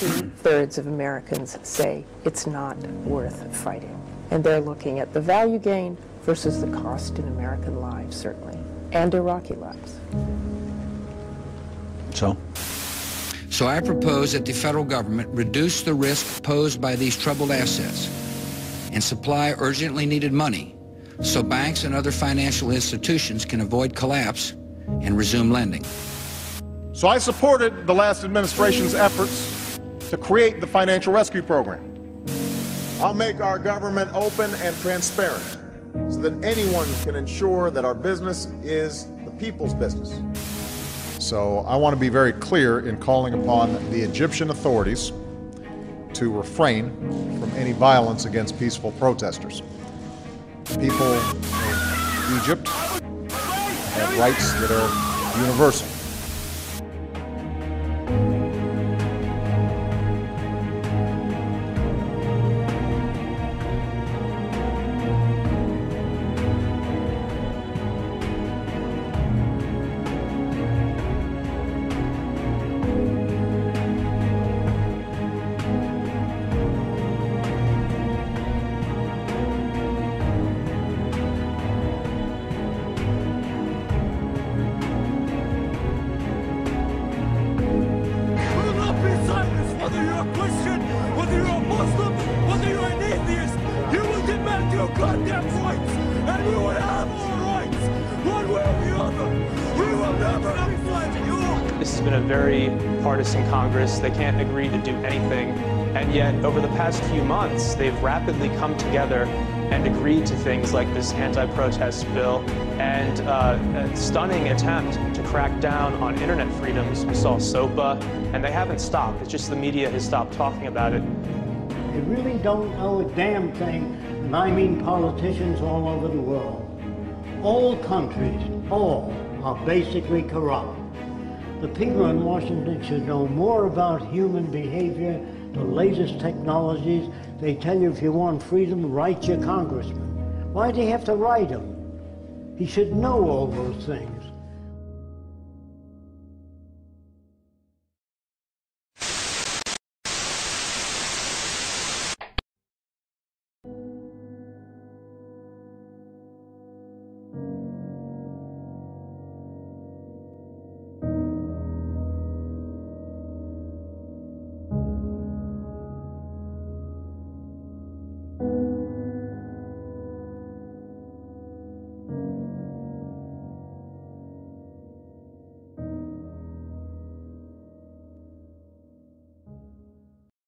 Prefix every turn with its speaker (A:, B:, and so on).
A: Two thirds of Americans say it's not worth fighting. And they're looking at the value gain versus the cost in American lives, certainly, and Iraqi lives.
B: So?
C: So I propose that the federal government reduce the risk posed by these troubled assets and supply urgently needed money so banks and other financial institutions can avoid collapse and resume lending.
D: So I supported the last administration's efforts to create the Financial Rescue Program. I'll make our government open and transparent so that anyone can ensure that our business is the people's business. So I want to be very clear in calling upon the Egyptian authorities to refrain from any violence against peaceful protesters. People of Egypt have rights that are universal.
E: You're a Christian, whether you're a Muslim, whether you're an atheist. You will demand your goddamn rights, and we will have our rights, one way or the other. We will never be you.
F: This has been a very partisan Congress. They can't agree to do anything. And yet, over the past few months, they've rapidly come together and agreed to things like this anti-protest bill and uh, a stunning attempt to crack down on internet freedoms. We saw SOPA, and they haven't stopped. It's just the media has stopped talking about it.
G: They really don't know a damn thing, and I mean politicians all over the world. All countries, all, are basically corrupt. The people in Washington should know more about human behavior, the latest technologies. They tell you if you want freedom, write your congressman. Why do you have to write him? He should know all those things.